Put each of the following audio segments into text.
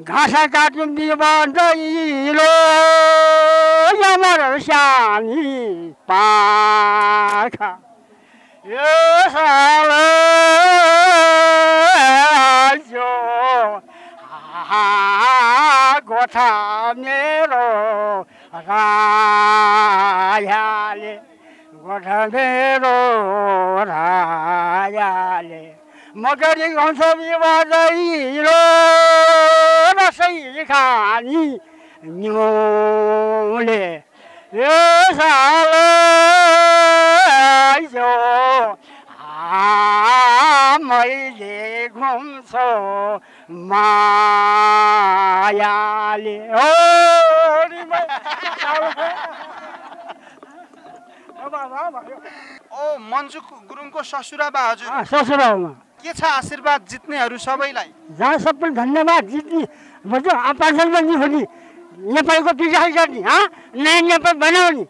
घाँस काट्नु यमर सानी पाखा यो साल गोठा मेरो रायाले गोठा मेरो रायाले मकरी गाउँछ बिबाजैलो रसै खानी न्युले यो साल यो मैले घुम्छु मायाले हो ओ मन्जु गुरुङको ससुरा बा हजुर ससुरालमा के छ आशीर्वाद जित्नेहरू सबैलाई? जहाँ सबै धन्यवाद जित्ने भन्छ अपासन पनि खोली नेपालको विकास गर्ने हाँ? नयाँ नेपाल बनाउने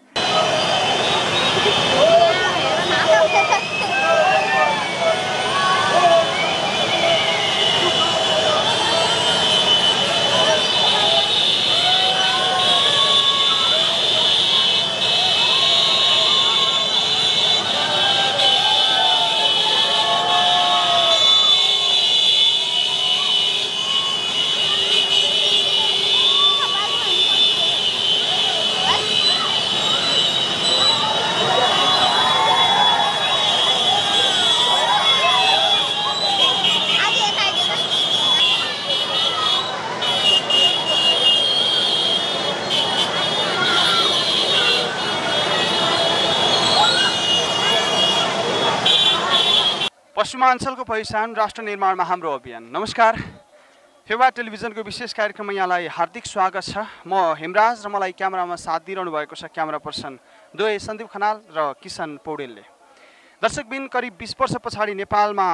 पश्चिमाञ्चलको पहिचान राष्ट्र निर्माणमा हाम्रो अभियान। नमस्कार। फेवा टेलिभिजनको विशेष कार्यक्रममा यहाँलाई हार्दिक स्वागत छ। म हेमराज र मलाई क्यामेरामा साथ दिइरहनु भएको छ क्यामेरा पर्सन दुवै सन्दीप खनाल र किसन पौडेलले। दर्शकबिन करिब बिस वर्ष पछाडि नेपालमा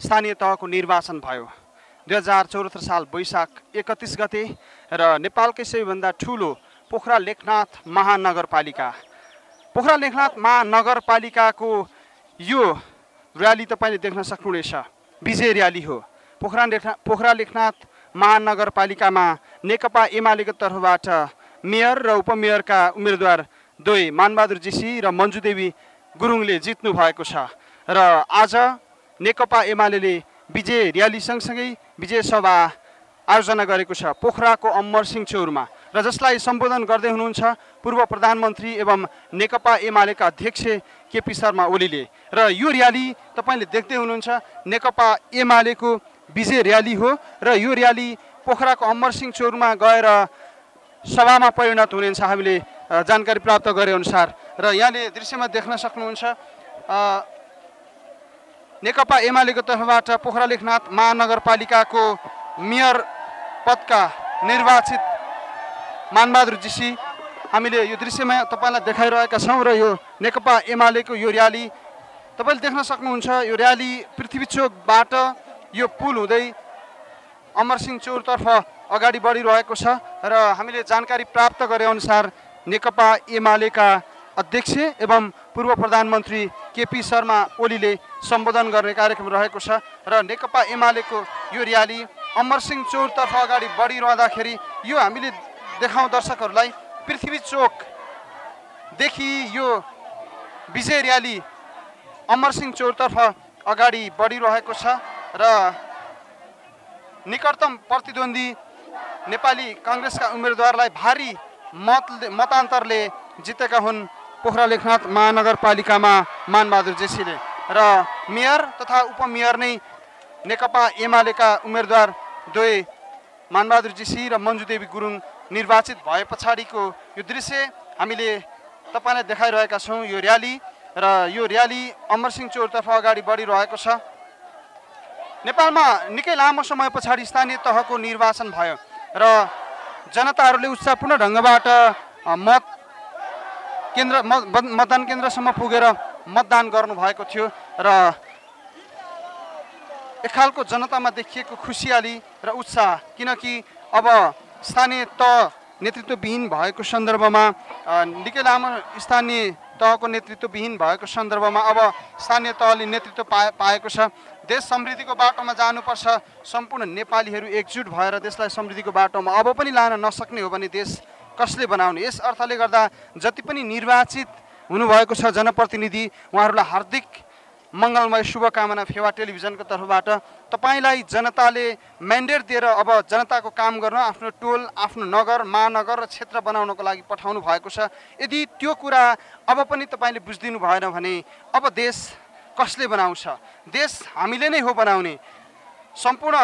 स्थानीय तहको निर्वाचन भयो। दुई हजार चौहत्तर साल वैशाख एकतिस गते र नेपालकै सबैभन्दा ठुलो पोखरा लेखनाथ महानगरपालिका। पोखरा लेखनाथ महानगरपालिकाको यो र्याली तपाईँले देख्न सक्नुहुनेछ। विजय र्याली हो। पोखरा लेखना पोखरा लेखनाथ महानगरपालिकामा नेकपा एमालेको तर्फबाट मेयर र उपमेयरका उम्मेदवार दुवै मानबहादुर जीसी र मन्जुदेवी गुरुङले जित्नु भएको छ र आज नेकपा एमाले विजय र्याली सँगसँगै विजय सभा आयोजना गरेको छ पोखराको अमरसिंह चौरमा र जसलाई सम्बोधन गर्दै हुनुहुन्छ पूर्व प्रधानमन्त्री एवं नेकपा एमालेका अध्यक्ष केपी शर्मा ओलीले। र यो र्याली तपाईँले देख्दै हुनुहुन्छ नेकपा एमालेको विजय र्याली हो र यो र्याली पोखराको अमरसिंह चौरमा गएर सभामा परिणत हुनेछ हामीले जानकारी प्राप्त गरे अनुसार। र यहाँले दृश्यमा देख्न सक्नुहुन्छ नेकपा एमालेको तर्फबाट पोखरा लेखनाथ महानगरपालिकाको मेयर पदका निर्वाचित मानबहादुर जीसी हामीले यो दृश्यमा तपाईँलाई देखाइरहेका छौँ र यो नेकपा एमालेको यो र्याली तपाईँले देख्न सक्नुहुन्छ यो र्याली पृथ्वी चोकबाट यो पुल हुँदै अमरसिंह चौरतर्फ अगाडि बढिरहेको छ र हामीले जानकारी प्राप्त गरे अनुसार नेकपा एमालेका अध्यक्ष एवं पूर्व प्रधानमन्त्री केपी शर्मा ओलीले सम्बोधन गर्ने कार्यक्रम रहेको छ र नेकपा एमालेको यो र्याली अमरसिंह चौरतर्फ अगाडि बढिरहँदाखेरि यो हामीले देखाउँ दर्शकहरूलाई पृथ्वी चोकदेखि यो विजय र्याली अमरसिंह चौरतर्फ अगाडि बढिरहेको छ र निकटतम प्रतिद्वन्दी नेपाली कङ्ग्रेसका उम्मेदवारलाई भारी मत मतान्तरले जितेका हुन् पोखरा लेखनाथ महानगरपालिकामा मानबहादुर जेसीले। र मेयर तथा उपमेयर नै नेकपा एमालेका उम्मेदवार दुवै मानबहादुर जीसी र मन्जुदेवी गुरुङ निर्वाचित भए पछाडिको यो दृश्य हामीले तपाईँलाई देखाइरहेका छौँ। यो र्याली र यो र्याली अमरसिंह चौरतर्फ अगाडि बढिरहेको छ। नेपालमा निकै लामो समय पछाडि स्थानीय तहको निर्वाचन भयो र जनताहरूले उत्साहपूर्ण ढङ्गबाट मत केन्द्र मतदान केन्द्रसम्म पुगेर मतदान गर्नुभएको थियो र एक खालको जनतामा देखिएको खुसियाली र उत्साह किनकि अब स्थानीय तह नेतृत्वविहीन भएको सन्दर्भमा निकै लामो स्थानीय तहको नेतृत्वविहीन भएको सन्दर्भमा अब स्थानीय तहले नेतृत्व पाए पाएको छ। देश समृद्धिको बाटोमा जानुपर्छ। सम्पूर्ण नेपालीहरू एकजुट भएर देशलाई समृद्धिको बाटोमा अब पनि लान नसक्ने हो भने देश कसले बनाउने? यस अर्थले गर्दा जति पनि निर्वाचित हुनुभएको छ जनप्रतिनिधि उहाँहरूलाई हार्दिक मङ्गलमय शुभकामना फेवा टेलिभिजनको तर्फबाट। तपाईँलाई जनताले म्यान्डेट दिएर अब जनताको काम गर्न आफ्नो टोल आफ्नो नगर महानगर र क्षेत्र बनाउनको लागि पठाउनु भएको छ। यदि त्यो कुरा अब पनि तपाईँले बुझिदिनु भएन भने अब देश कसले बनाउँछ? देश हामीले नै हो बनाउने। सम्पूर्ण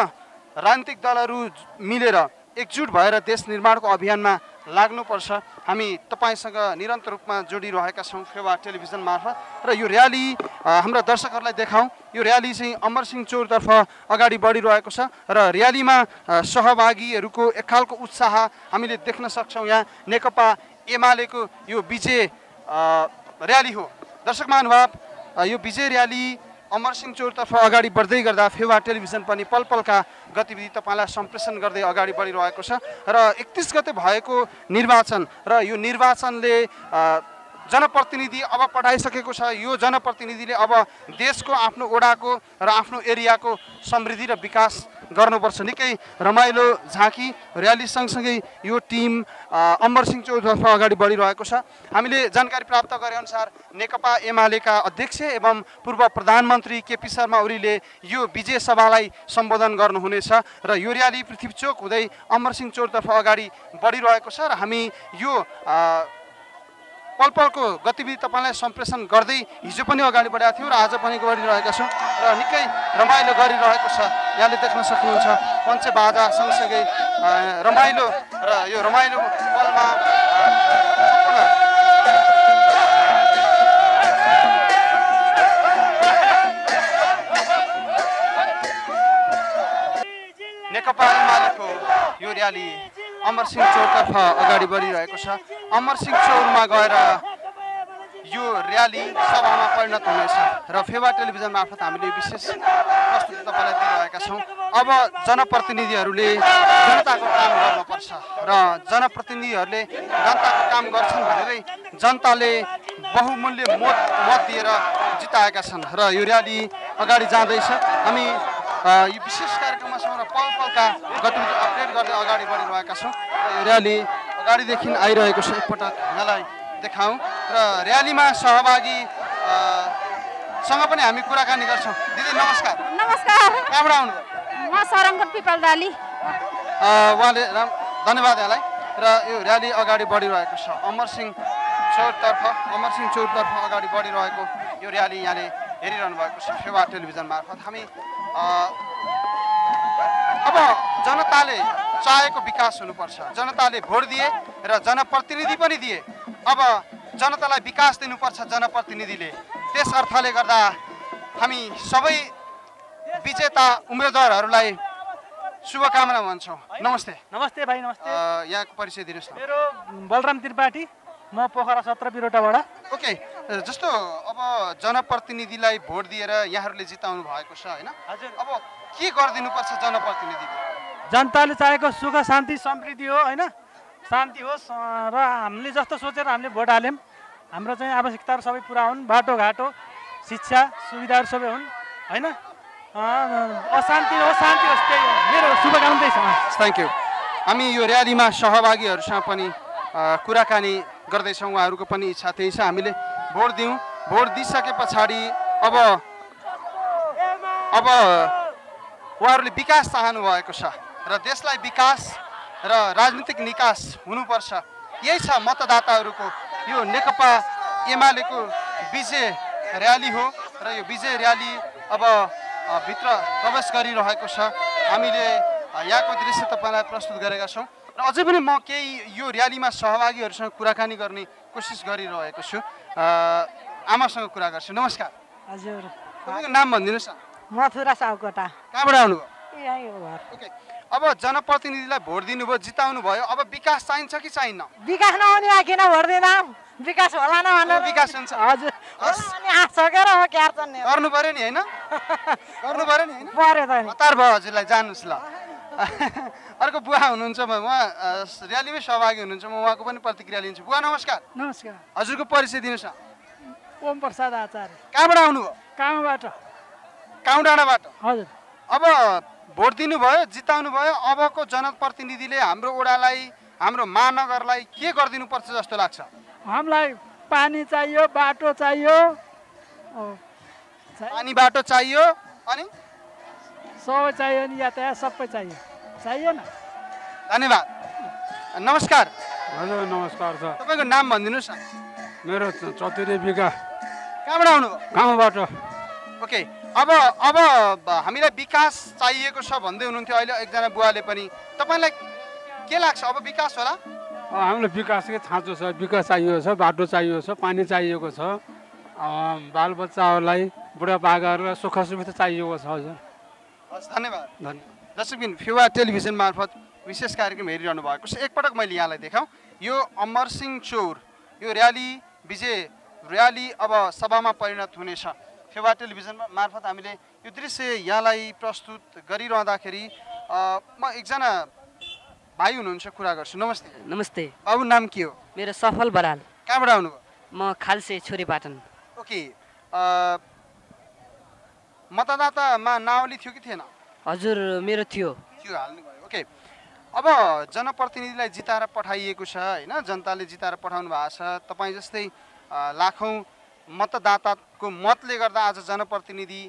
राजनीतिक दलहरू मिलेर एकजुट भएर देश निर्माणको अभियानमा लाग्नुपर्छ। हामी तपाईँसँग निरन्तर रूपमा जोडिरहेका छौँ फेवा टेलिभिजन मार्फत। र यो र्याली हाम्रा दर्शकहरूलाई देखाउँ। यो र्याली चाहिँ अमरसिंह चौरतर्फ अगाडि बढिरहेको छ र र्यालीमा सहभागीहरूको एकखालको उत्साह हामीले देख्न सक्छौँ। यहाँ नेकपा एमालेको यो विजय र्याली हो। दर्शक महानुभाव यो विजय र्याली अमरसिंह चौरतर्फ अगाडि बढ्दै गर्दा फेवा टेलिभिजन पनि पल पलका गतिविधि तपाईँलाई सम्प्रेषण गर्दै अगाडि बढिरहेको छ र एकतिस गते भएको निर्वाचन र यो निर्वाचनले जनप्रतिनिधि अब पठाइसकेको छ। यो जनप्रतिनिधिले अब देशको आफ्नो ओडाको र आफ्नो एरियाको समृद्धि र विकास गर्नुपर्छ। निकै रमाइलो झाँकी र्याली सँगसँगै यो टिम अमरसिंह चौधतर्फ अगाडि बढिरहेको छ। हामीले जानकारी प्राप्त गरेअनुसार नेकपा एमालेका अध्यक्ष एवं पूर्व प्रधानमन्त्री केपी शर्मा ओलीले यो विजय सभालाई सम्बोधन गर्नुहुनेछ र यो र्याली पृथ्वी चोक हुँदै अमरसिंह चौरतर्फ अगाडि बढिरहेको छ र हामी यो पल पलको गतिविधि तपाईँलाई सम्प्रेषण गर्दै हिजो पनि अगाडि बढाएको थियौँ र आज पनि गरिरहेका छौँ र निकै रमाइलो गरिरहेको छ। यहाँले देख्न सक्नुहुन्छ पञ्चे बाजा सँगसँगै रमाइलो र यो रमाइलो पलमा नेकपा एमालेको यो र्याली अमरसिंह चौरतर्फ अगाडि बढिरहेको छ। अमरसिंह चौरमा गएर यो र्याली सभामा परिणत हुनेछ र फेवा टेलिभिजन मार्फत हामीले विशेष प्रस्तुति तपाईँलाई दिइरहेका छौँ। अब जनप्रतिनिधिहरूले जनताको काम गर्नुपर्छ र जनप्रतिनिधिहरूले जनताको काम गर्छन् भनेरै जनताले बहुमूल्य मत मत दिएर जिताएका छन् र यो र्याली अगाडि जाँदैछ। हामी यो विशेष कार्यक्रममा छौँ र पल पलका गतिविधि अपडेट गर्दै अगाडि बढिरहेका छौँ। र यो र्याली अगाडिदेखि आइरहेको छ एकपटक यहाँलाई देखाउँ र र्यालीमा सहभागी सँग पनि हामी कुराकानी गर्छौँ। दिदी नमस्कार। नमस्कार। कहाँबाट आउनुभयो? म सरङ्गन पिपलदाली अ, उहाँले राम धन्यवाद यहाँलाई। र यो र्याली अगाडि बढिरहेको छ। अमरसिंह चौरतर्फ अमरसिंह चौरतर्फ अगाडि बढिरहेको यो र्याली यहाँले हेरिरहनु भएको छ। फेवा टेलिभिजन मार्फत हामी अब जनताले चाहेको विकास हुनुपर्छ। जनताले भोट दिए र जनप्रतिनिधि पनि दिए। अब जनतालाई विकास दिनुपर्छ जनप्रतिनिधिले। त्यस अर्थले गर्दा हामी सबै विजेता उम्मेदवारहरूलाई शुभकामना भन्छौँ। नमस्ते। नमस्ते भाइ नमस्ते। यहाँको परिचय दिनुहोस् न। मेरो बलराम त्रिपाठी म पोखरा सत्र बिरोटाबाट। ओके जस्तो अब जनप्रतिनिधिलाई भोट दिएर यहाँहरूले जिताउनु भएको छ होइन? हजुर। अब के गरिदिनुपर्छ जनप्रतिनिधिले? जनताले चाहेको सुख शान्ति समृद्धि हो होइन? शान्ति होस् र हामीले जस्तो सोचेर हामीले भोट हाल्यौँ। हाम्रो चाहिँ आवश्यकताहरू सबै पुरा हुन् बाटोघाटो शिक्षा सुविधाहरू सबै हुन् होइन? अशान्ति होस् शान्ति होस् त्यही हो। मेरो शुभकामना त्यही छ। अँ। थ्याङ्क यू हामी यो र्यालीमा सहभागीहरूसँग पनि कुराकानी गर्दैछौँ। उहाँहरूको पनि इच्छा त्यही छ। हामीले भोट दिउँ। भोट दिइसके पछाडि अब अब उहाँहरूले विकास चाहनु भएको छ र देशलाई विकास र राजनीतिक निकास हुनुपर्छ। यही छ मतदाताहरूको यो नेकपा एमालेको विजय र्याली हो र यो विजय र्याली अब भित्र प्रवेश गरिरहेको छ। हामीले यहाँको दृश्य तपाईँलाई प्रस्तुत गरेका छौँ र अझै पनि म केही यो र्यालीमा सहभागीहरूसँग कुराकानी गर्ने कोसिस गरिरहेको छु। आमासँग कुरा गर्छु। नमस्कार। हजुर। तपाईँको नाम भनिदिनुहोस् न। मथुरा साउकोटा कहाँबाट आउनुभयो? यही हो घर। अब जनप्रतिनिधिलाई भोट दिनुभयो जिताउनु भयो अब विकास चाहिन्छ कि चाहिन्न? विकास नहुने भए किन भोट दिँदा विकास होला न अब विकास हुन्छ। हजुर। सकेर हो क्यार। गर्नु पऱ्यो नि होइन? गर्नु पऱ्यो नि होइन? पऱ्यो त हतार भयो हजुरलाई जानुहोस् ल। अर्को बुवा हुनुहुन्छ म उहाँ र्यालीमै सहभागी हुनुहुन्छ। म उहाँको पनि प्रतिक्रिया लिन्छु। बुवा नमस्कार। नमस्कार। हजुरको परिचय दिनुहोस् न। ओम प्रसाद आचार्य। कहाँबाट आउनुभयो? कामबाट। काउँ डाँडाबाट हजुर। अब भोट दिनुभयो जिताउनु भयो अबको जनप्रतिनिधिले हाम्रो ओडालाई हाम्रो महानगरलाई के गरिदिनुपर्छ जस्तो लाग्छ? हामीलाई पानी चाहियो बाटो चाहियो। पानी बाटो चाहियो अनि? सबै चाहियो नि यातायात सबै चाहियो। चाहियो न। धन्यवाद। नमस्कार। हजुर नमस्कार सर। तपाईँको नाम भनिदिनुहोस् न। मेरो चतुरे बिगा। कहाँबाट आउनुभयो? गाउँबाट। ओके। अब अब हामीलाई विकास चाहिएको छ भन्दै हुनुहुन्थ्यो अहिले एकजना बुवाले पनि। तपाईँलाई के लाग्छ? अब विकास होला? हामीलाई विकासकै खाँचो छ। विकास चाहिएको छ बाटो चाहिएको छ पानी चाहिएको छ। बालबच्चाहरूलाई बुढापाकाहरूलाई सुख सुविधा चाहिएको छ हजुर। हस् धन्यवाद। धन्यवाद दर्शकबिन फेवा टेलिभिजन मार्फत विशेष कार्यक्रम हेरिरहनु भएको छ। एकपटक मैले यहाँलाई देखाउँ। यो अमर सिंह चौर यो र्याली विजय र्याली अब सभामा परिणत हुनेछ। फेवा टेलिभिजन मार्फत हामीले यो दृश्य यहाँलाई प्रस्तुत गरिरहँदाखेरि म एकजना भाइ हुनुहुन्छ कुरा गर्छु। नमस्ते। नमस्ते। बाबु नाम के हो? मेरो सफल बराल। कहाँबाट आउनुभयो? म खालसे छोरीपाटन। ओके। अ, मतदातामा नावली थियो कि थिएन? हजुर मेरो थियो। त्यो हाल्नुभयो। ओके। अब जनप्रतिनिधिलाई जिताएर पठाइएको छ होइन? जनताले जिताएर पठाउनु भएको छ। तपाईँ जस्तै लाखौँ मतदाताको मतले गर्दा आज जनप्रतिनिधि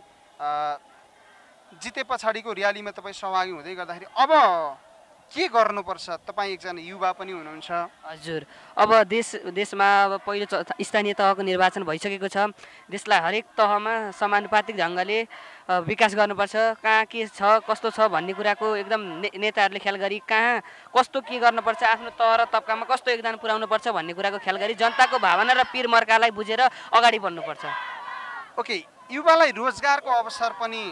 जिते पछाडिको र्यालीमा तपाईँ सहभागी हुँदै गर्दाखेरि अब के गर्नुपर्छ? तपाईँ एकजना युवा पनि हुनुहुन्छ। हजुर। अब देश देशमा अब पहिलो स्थानीय तहको निर्वाचन भइसकेको छ। देशलाई हरेक तहमा समानुपातिक ढङ्गले विकास गर्नुपर्छ। कहाँ के छ कस्तो छ भन्ने कुराको एकदम ने नेताहरूले ख्याल गरी कहाँ कस्तो के गर्नुपर्छ आफ्नो तह र तब्कामा कस्तो योगदान पुर्याउनुपर्छ भन्ने कुराको ख्याल गरी जनताको भावना र पिर मर्कालाई बुझेर अगाडि बढ्नुपर्छ। ओके युवालाई रोजगारको अवसर पनि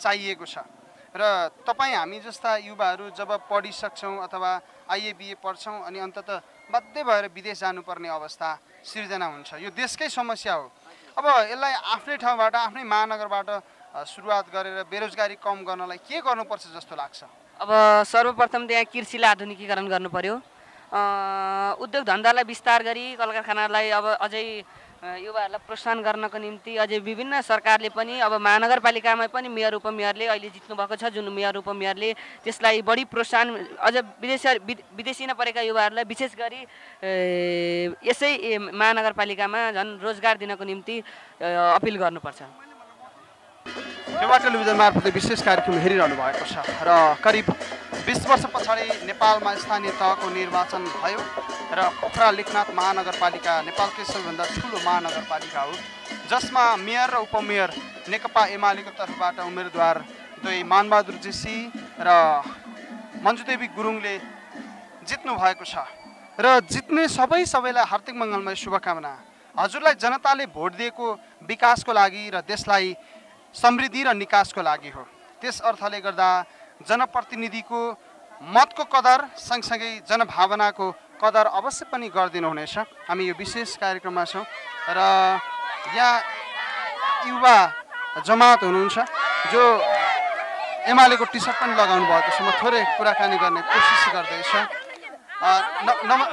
चाहिएको छ। र तपाईँ हामी जस्ता युवाहरू जब पढिसक्छौँ अथवा आइए बिए पढ्छौँ अनि अन्तत बाध्य भएर विदेश जानुपर्ने अवस्था सिर्जना हुन्छ। यो देशकै समस्या हो। अब यसलाई आफ्नै ठाउँबाट आफ्नै महानगरबाट सुरुवात गरेर बेरोजगारी कम गर्नलाई के गर्नुपर्छ जस्तो लाग्छ? अब सर्वप्रथम त्यहाँ कृषिलाई आधुनिकीकरण गर्नु पर्यो। उद्योग धन्दालाई विस्तार गरी कल कारखानालाई अब अझै युवाहरूलाई प्रोत्साहन गर्नको निम्ति अझै विभिन्न सरकारले पनि अब महानगरपालिकामा पनि मेयर उपमेयरले अहिले जित्नु भएको छ जुन मेयर उपमेयरले त्यसलाई बढी प्रोत्साहन अझ विदेश विद- विदेशी परेका युवाहरूलाई विशेष गरी यसै महानगरपालिकामा झन् रोजगार दिनको निम्ति अपिल गर्नुपर्छ। सेवा टेलिभिजन मार्फत विशेष कार्यक्रम हेरिरहनु भएको छ र करिब बिस वर्ष पछाडि नेपालमा स्थानीय तहको निर्वाचन भयो र पोखरा लेखनाथ महानगरपालिका नेपालकै सबैभन्दा ठुलो महानगरपालिका हो। जसमा मेयर र उपमेयर नेकपा एमालेको तर्फबाट उम्मेदवार दुवै मानबहादुर जेसी र मन्जुदेवी गुरुङले जित्नु भएको छ र जित्ने सबै सबैलाई हार्दिक मङ्गलमय शुभकामना। हजुरलाई जनताले भोट दिएको विकासको लागि र देशलाई समृद्धि र निकासको लागि हो। त्यस अर्थले गर्दा जनप्रतिनिधिको मतको कदर सँगसँगै जनभावनाको कदर अवश्य पनि गरिदिनु हुनेछ हामी यो विशेष कार्यक्रममा छौँ र यहाँ युवा जमात हुनुहुन्छ जो एमालेको टी सर्ट पनि लगाउनु भएको छ। म थोरै कुराकानी गर्ने कोसिस गर्दैछु।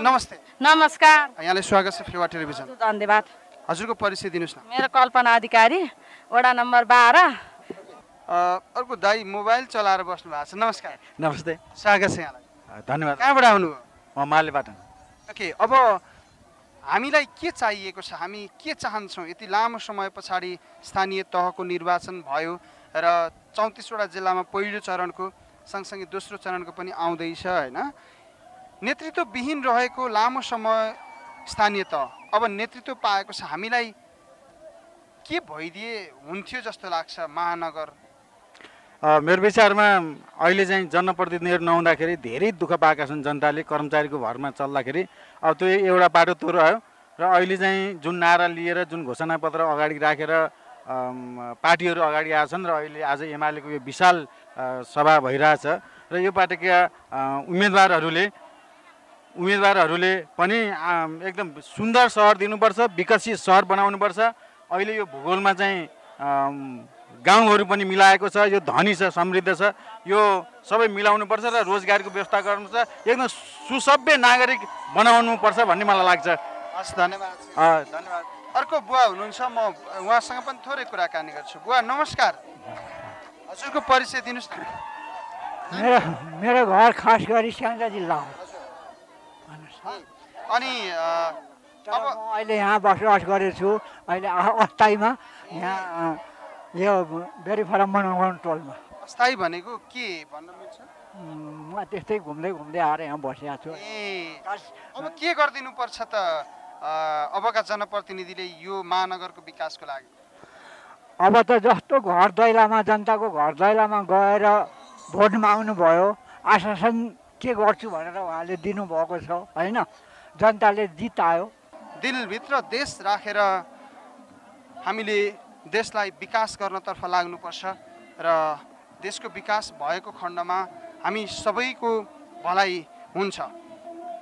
नमस्ते। नमस्कार। यहाँलाई स्वागत छ फेवा टेलिभिजन। धन्यवाद। हजुरको परिचय दिनुहोस् न। मेरो कल्पना अधिकारी वडा नम्बर बाह्र। अ, अर्को दाई मोबाइल चलाएर बस्नु भएको छ। नमस्कार। नमस्ते। स्वागत छ यहाँलाई। धन्यवाद। कहाँबाट आउनुभयो? म मालेबाट ओके अब हामीलाई के चाहिएको छ? हामी के चाहन्छौँ? यति लामो समय पछाडि स्थानीय तहको निर्वाचन भयो र चौतिसवटा जिल्लामा पहिलो चरणको सँगसँगै दोस्रो चरणको पनि आउँदैछ होइन? नेतृत्वविहीन रहेको लामो समय स्थानीय तह अब नेतृत्व पाएको छ। हामीलाई के भइदिए? हुन्थ्यो जस्तो लाग्छ महानगर। मेरो विचारमा अहिले चाहिँ जनप्रतिनिधिहरू नहुँदाखेरि धेरै दुःख पाएका छन् जनताले कर्मचारीको भरमा चल्दाखेरि। अब त्यो एउटा बाटो त्यो रह्यो र अहिले चाहिँ जुन नारा लिएर जुन घोषणापत्र अगाडि राखेर पार्टीहरू अगाडि आएका छन् र अहिले आज एमालेको यो विशाल सभा भइरहेछ र यो पार्टीका उम्मेदवारहरूले उम्मेदवारहरूले पनि एकदम सुन्दर सहर दिनुपर्छ विकसित सहर बनाउनुपर्छ। अहिले यो भूगोलमा चाहिँ गाउँहरू पनि मिलाएको छ यो धनी छ समृद्ध छ यो सबै मिलाउनुपर्छ र रोजगारीको व्यवस्था गर्नुपर्छ एकदम सुसभ्य नागरिक बनाउनुपर्छ भन्ने मलाई लाग्छ। हस् धन्यवाद। अ, धन्यवाद। अर्को बुवा हुनुहुन्छ म उहाँसँग पनि थोरै कुराकानी गर्छु। बुवा नमस्कार। हजुरको परिचय दिनुहोस् न। मेरो मेरो घर खास गरी स्याङ्जा जिल्ला हो अनि तर म अहिले यहाँ बसोबास गरेको छु अहिले अस्थायीमा यहाँ यो बेरिफारम बनाउनु टोलमा। अस्थायी भनेको के भन्न मिल्छ? म त्यस्तै घुम्दै घुम्दै आएर यहाँ बसिरहेको छु। ए अब के गरिदिनु पर्छ त अबका जनप्रतिनिधिले यो महानगरको विकासको लागि। अब त जस्तो घर दैलामा जनताको घर दैलामा गएर भोटमा आउनुभयो आश्वासन के गर्छु भनेर उहाँले दिनुभएको छ होइन? जनताले जितायो। दिलभित्र देश राखेर हामीले देशलाई विकास गर्नतर्फ लाग्नुपर्छ र देशको विकास भएको खण्डमा हामी सबैको भलाइ हुन्छ।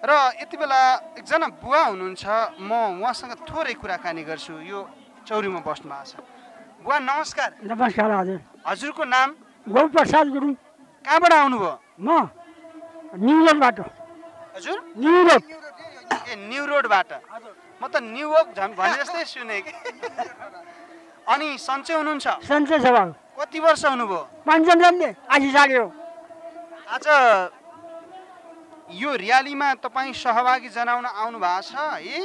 र यति बेला एकजना बुवा हुनुहुन्छ म उहाँसँग थोरै कुराकानी गर्छु यो चौरीमा बस्नु भएको छ। बुवा नमस्कार। नमस्कार हजुर। हजुरको नाम? गौप्रसाद गुरुङ। कहाँबाट आउनुभयो? म न्युयोर्कबाट हजुर? न्युयोर्क ए न्यु रोडबाट। म त न्युयोर्क झन् भने जस्तै सुने कि अनि सन्चै हुनुहुन्छ? सन्चै छ बाबु कति वर्ष हुनुभयो? पञ्चमले आइसक्यो आज यो र्यालीमा तपाईँ सहभागी जनाउन आउनु भएको छ है?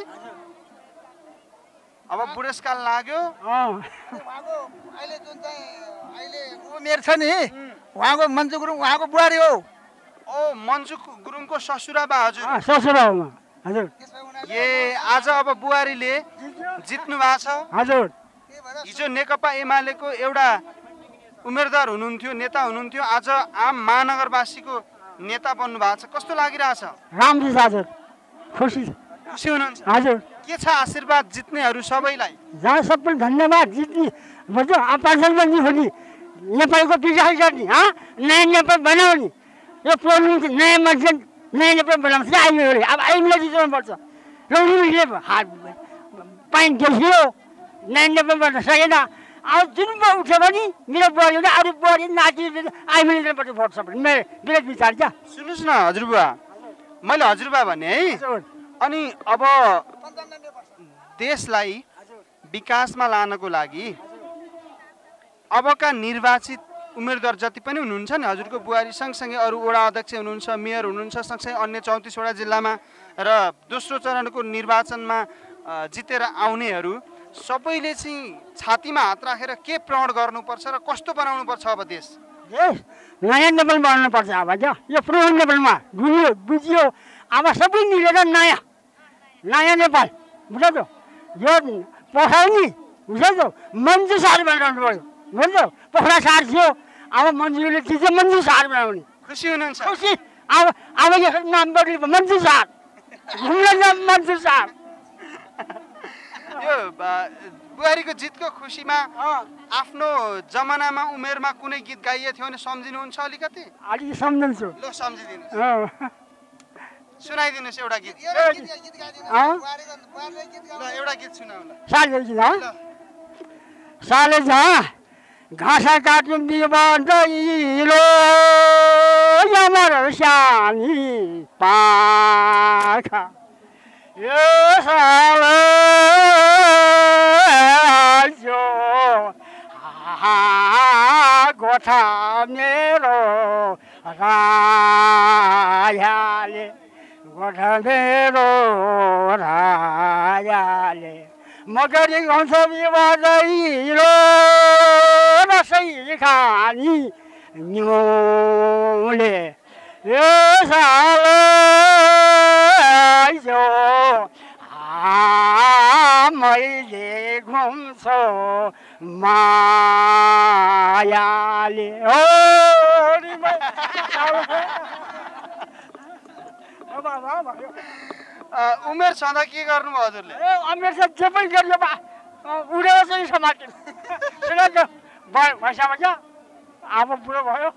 अब बुढेसकाल लाग्यो। अहिले जुन चाहिँ अहिले उमेर छ नि उहाँको मन्जु गुरुङ उहाँको बुहारी हो। ओ मन्जु गुरुङको ससुरा बा हजुर। अँ, ससुरालमा हजुर। ए आज अब बुहारीले जित्नु भएको छ। हजुर। हिजो नेकपा एमालेको एउटा उम्मेदवार हुनुहुन्थ्यो नेता हुनुहुन्थ्यो। आज आम महानगरवासीको नेता बन्नु भएको छ। कस्तो लागिरहेछ? राम्रो छ हजुर खुसी खुसी हुनुहुन्छ? हजुर। के छ आशीर्वाद जित्नेहरू सबैलाई? जहाँ सबै धन्यवाद जित्ने भन्छ पार्सल पनि खोली नेपालको विकास गर्ने नयाँ नेपाल बनाउने। यो प्रब्लम नयाँ मान्छे नयाँ नेपाल बनाउँछ कि आइमी अरे अब आइमीलाई जिताउनु पर्छ। र उनीहरूले हात पाइन्ट देखियो नयाँ नेपाल बन्न सकेन अब जुन उठ्यो भने मेरो बुहारी अरू बुहारी नाति आइमीले दिनुपर्छ भोट सबै। मेरो मेरो विचार क्या सुन्नुहोस् न हजुरबुवा मैले हजुरबा भने है। अनि अब देशलाई विकासमा लानको लागि अबका निर्वाचित उम्मेदवार जति पनि हुनुहुन्छ नि हजुरको बुहारी सँगसँगै अरू वडा अध्यक्ष हुनुहुन्छ मेयर हुनुहुन्छ सँगसँगै अन्य चौतिसवटा जिल्लामा र दोस्रो चरणको निर्वाचनमा जितेर आउनेहरू सबैले चाहिँ छातीमा हात राखेर के प्रण गर्नुपर्छ र कस्तो बनाउनुपर्छ अब देश? देश नयाँ नेपाल बनाउनु पर्छ अब क्या? यो पुरानो नेपालमा बुझ्यो बुझ्यो अब सबै मिलेर नयाँ। नयाँ नेपाल बुझ्यो यो पोखरा नि बुझ्यो सार बनाउनु पऱ्यो बुझ्यो पोखरा सार थियो। अब मन्जुले चिज मन्जु सार बनाउने? खुसी हुनुहुन्छ। खुसी। अब अब यो नाम बदली मन्जु सार। घुम्न जाऊँ मन्जु सार। यो बुहारीको जितको खुसीमा आफ्नो जमानामा उमेरमा कुनै गीत गाइएको थियो भने सम्झिनुहुन्छ अलिकति? अलिक सम्झन्छु। ल सम्झिदिनुहोस्। अँ। सुनाइदिनुहोस् एउटा गीत। एउटा गीत सुनाउनु ल। साले झा साले झा घाँस काट्नु यमर सानी पाखा यो साल गोठा मेरो रायाले गोठा मेरो रायाले मगरी गाउँछ बिहादैलो रसै खानी न्युले यो साल यो मैले घुम्छु मायाले अब भयो। उमेर छँदा के गर्नुभयो हजुरले? ए अमेर साहब जे पनि बा उडेर चाहिँ समात्यो सुन त भयो भैँसामा क्या? अब बुढो भयो।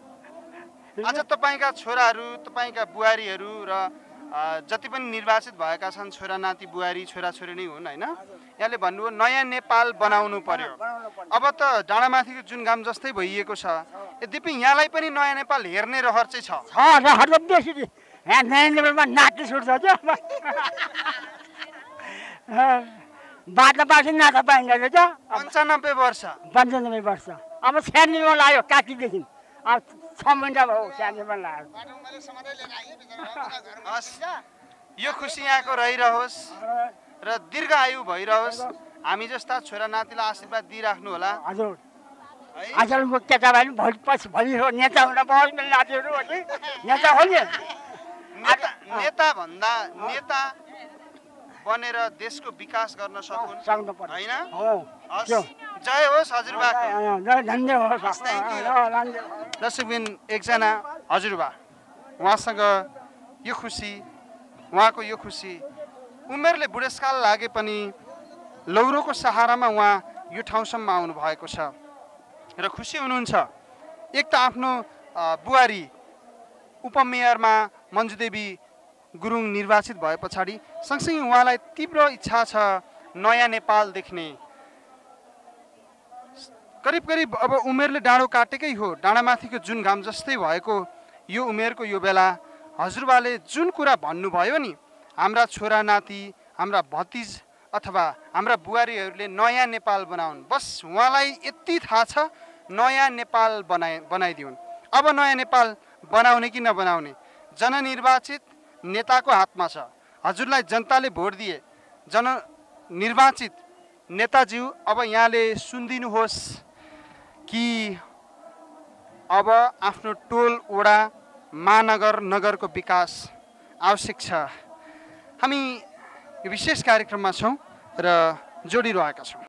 आज तपाईँका छोराहरू तपाईँका बुहारीहरू र जति पनि निर्वाचित भएका छन् छोरा नाति बुहारी छोराछोरी नै हुन् होइन? यहाँले भन्नुभयो नयाँ नेपाल बनाउनु पर्यो। अब त डाँडामाथिको जुन गाम जस्तै भइएको छ यद्यपि यहाँलाई पनि नयाँ नेपाल हेर्ने रहर चाहिँ छ। यहाँ लेभलमा नाच्नु छुट्छ क्या बाटो बाटो नाता रहेछ अब पन्चानब्बे वर्ष पन्चानब्बे वर्ष अब स्याहार्नेमा लाग्यो काकीदेखि अब छ महिना भयो स्याहार्नेमा लाग्यो यो खुसी यहाँको रहिरहोस् र दीर्घ आयु भइरहोस् हामी जस्ता छोरा नातिलाई आशीर्वाद दिइराख्नु होला हजुर है आजकलको केटाबारी भोलि पछि भोलि नेता हुन पाओस् मेरो नातिहरू हो कि नेता हो नि नेता नेता भन्दा नेता बनेर देशको विकास गर्न सकुन्। होइन। जय होस्. धन्यवाद दर्शकबिन एकजना हजुरबा उहाँसँग यो खुसी उहाँको यो खुसी। उमेरले बुढेसकाल लागे पनि लौरोको सहारामा उहाँ यो ठाउँसम्म आउनु भएको छ। र खुसी हुनुहुन्छ। एक त आफ्नो बुहारी उपमेयरमा मन्जुदेवी गुरुङ निर्वाचित भए पछाडि सँगसँगै उहाँलाई तीव्र इच्छा छ नयाँ नेपाल देख्ने। करिब करिब अब उमेरले डाँडो काटेकै हो। डाँडामाथिको जुन घाम जस्तै भएको यो उमेरको यो बेला हजुरबाले जुन कुरा भन्नुभयो नि हाम्रा छोरा नाति हाम्रा भतिज अथवा हाम्रा बुहारीहरूले नयाँ नेपाल बनाउन्। बस उहाँलाई यति थाहा छ नयाँ नेपाल बनाए बनाइदिउन्। अब नयाँ नेपाल बनाउने कि नबनाउने? जननिर्वाचित नेताको हातमा छ। हजुरलाई जनताले भोट दिए। जन निर्वाचित नेताज्यू अब यहाँले सुनिदिनुहोस् कि अब आफ्नो टोल वडा महानगर नगरको विकास आवश्यक छ। हामी विशेष कार्यक्रममा छौँ र जोडिरहेका छौँ।